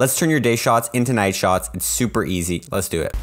Let's turn your day shots into night shots. It's super easy. Let's do it.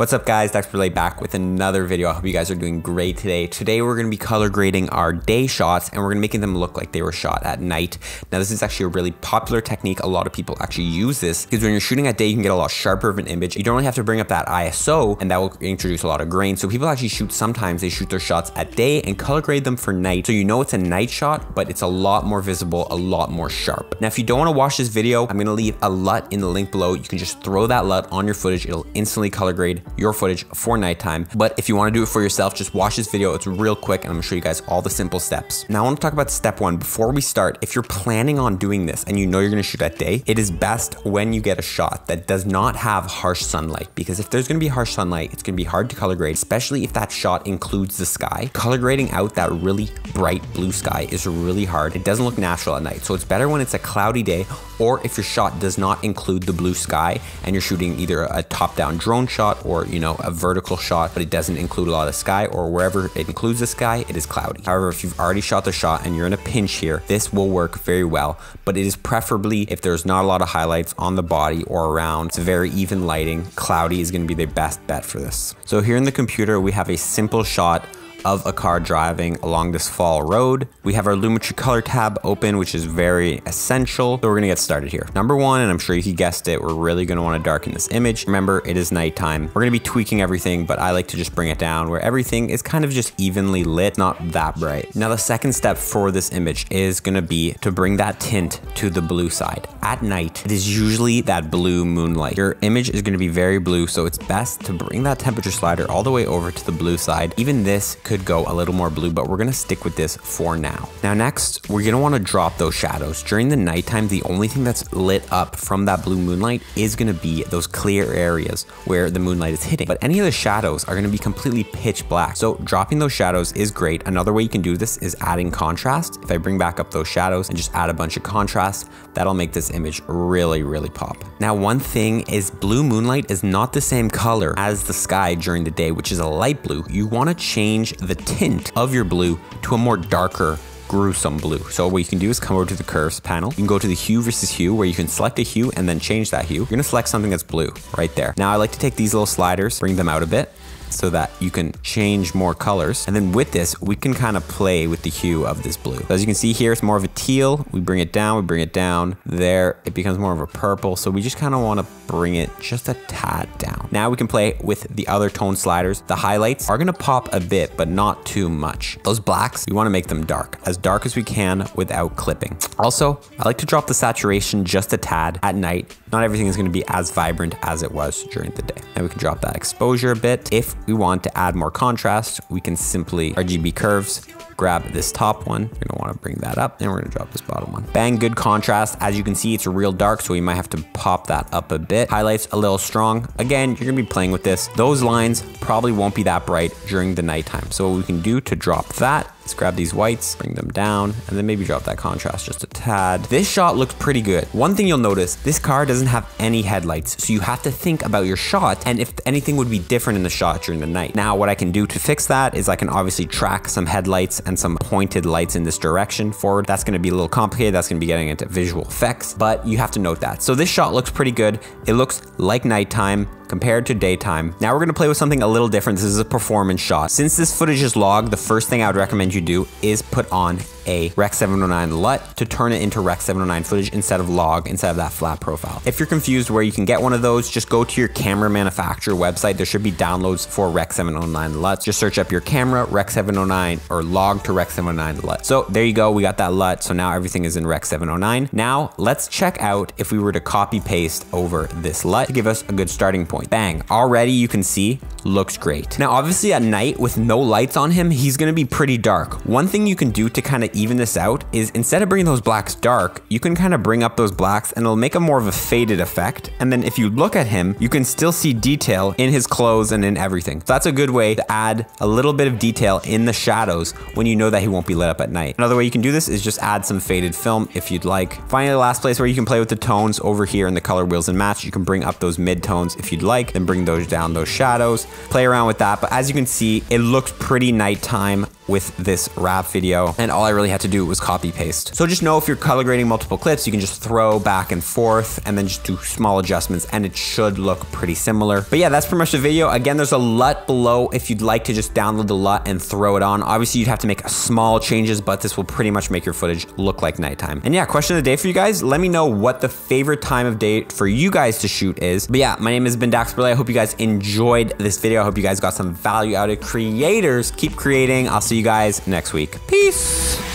What's up guys, Dr. Dexperlay back with another video. I hope you guys are doing great today. Today we're gonna be color grading our day shots and we're gonna making them look like they were shot at night. Now this is actually a really popular technique. A lot of people actually use this because when you're shooting at day, you can get a lot sharper of an image. You don't really have to bring up that ISO and that will introduce a lot of grain. So people actually shoot sometimes, they shoot their shots at day and color grade them for night. So you know it's a night shot, but it's a lot more visible, a lot more sharp. Now if you don't wanna watch this video, I'm gonna leave a LUT in the link below. You can just throw that LUT on your footage. It'll instantly color grade your footage for nighttime. But if you wanna do it for yourself, just watch this video. It's real quick and I'm gonna show you guys all the simple steps. Now I wanna talk about step one. Before we start, if you're planning on doing this and you know you're gonna shoot at day, it is best when you get a shot that does not have harsh sunlight. Because if there's gonna be harsh sunlight, it's gonna be hard to color grade, especially if that shot includes the sky. Color grading out that really bright blue sky is really hard. It doesn't look natural at night. So it's better when it's a cloudy day or if your shot does not include the blue sky and you're shooting either a top-down drone shot or, you know, a vertical shot, but it doesn't include a lot of sky or wherever it includes the sky, it is cloudy. However, if you've already shot the shot and you're in a pinch here, this will work very well, but it is preferably if there's not a lot of highlights on the body or around, it's very even lighting, cloudy is gonna be the best bet for this. So here in the computer, we have a simple shot of a car driving along this fall road. We have our Lumetri color tab open, which is very essential. So we're gonna get started here. Number one, and I'm sure you guessed it, we're really gonna wanna darken this image. Remember, it is nighttime. We're gonna be tweaking everything, but I like to just bring it down where everything is kind of just evenly lit, not that bright. Now the second step for this image is gonna be to bring that tint to the blue side. At night, it is usually that blue moonlight. Your image is gonna be very blue, so it's best to bring that temperature slider all the way over to the blue side. Even this could go a little more blue, but we're gonna stick with this for now. Now next, we're gonna wanna drop those shadows. During the nighttime, the only thing that's lit up from that blue moonlight is gonna be those clear areas where the moonlight is hitting. But any of the shadows are gonna be completely pitch black. So dropping those shadows is great. Another way you can do this is adding contrast. If I bring back up those shadows and just add a bunch of contrast, that'll make this image really, really pop. Now, one thing is blue moonlight is not the same color as the sky during the day, which is a light blue. You wanna change the tint of your blue to a more darker gruesome blue. So what you can do is come over to the curves panel. You can go to the hue versus hue where you can select a hue and then change that hue. You're gonna select something that's blue right there. Now I like to take these little sliders, bring them out a bit so that you can change more colors. And then with this, we can kind of play with the hue of this blue. So as you can see here, it's more of a teal. We bring it down, we bring it down. There, it becomes more of a purple. So we just kind of want to bring it just a tad down. Now we can play with the other tone sliders. The highlights are going to pop a bit, but not too much. Those blacks, we want to make them dark, as dark as we can without clipping. Also, I like to drop the saturation just a tad at night. Not everything is going to be as vibrant as it was during the day. Now we can drop that exposure a bit. If we want to add more contrast, we can simply RGB curves, grab this top one. You're gonna wanna bring that up and we're gonna drop this bottom one. Bang, good contrast. As you can see, it's real dark, so we might have to pop that up a bit. Highlights a little strong. Again, you're gonna be playing with this. Those lines probably won't be that bright during the nighttime. So what we can do to drop that Let's grab these whites, bring them down, and then maybe drop that contrast just a tad. This shot looks pretty good. One thing you'll notice, this car doesn't have any headlights, so you have to think about your shot and if anything would be different in the shot during the night. Now, what I can do to fix that is I can obviously track some headlights some pointed lights in this direction forward. That's gonna be a little complicated. That's gonna be getting into visual effects, but you have to note that. So this shot looks pretty good. It looks like nighttime compared to daytime. Now we're gonna play with something a little different. This is a performance shot. Since this footage is logged, the first thing I would recommend you do is put on a Rec 709 LUT to turn it into Rec 709 footage instead of log, instead of that flat profile. If you're confused where you can get one of those, just go to your camera manufacturer website. There should be downloads for Rec 709 LUTs. Just search up your camera, Rec 709, or log to Rec 709 LUT. So there you go, we got that LUT. So now everything is in Rec 709. Now let's check out if we were to copy paste over this LUT to give us a good starting point. Bang, already you can see looks great. Now, obviously at night with no lights on him, he's gonna be pretty dark. One thing you can do to kind of even this out is instead of bringing those blacks dark, you can kind of bring up those blacks and it'll make a more of a faded effect. And then if you look at him, you can still see detail in his clothes and in everything. So that's a good way to add a little bit of detail in the shadows when you know that he won't be lit up at night. Another way you can do this is just add some faded film if you'd like. Finally, the last place where you can play with the tones over here in the color wheels and match, you can bring up those mid tones if you'd like, then bring those down those shadows, play around with that. But as you can see, it looks pretty nighttime with this rap video and all I really had to do was copy paste. So just know if you're color grading multiple clips, you can just throw back and forth and then just do small adjustments and it should look pretty similar. But yeah, that's pretty much the video. Again, there's a LUT below if you'd like to just download the LUT and throw it on. Obviously you'd have to make small changes, but this will pretty much make your footage look like nighttime. And yeah, question of the day for you guys, let me know what the favorite time of day for you guys to shoot is. But yeah, my name has been Dax Brulé. I hope you guys enjoyed this video. I hope you guys got some value out of it. Creators, keep creating. I'll see you guys next week. Peace.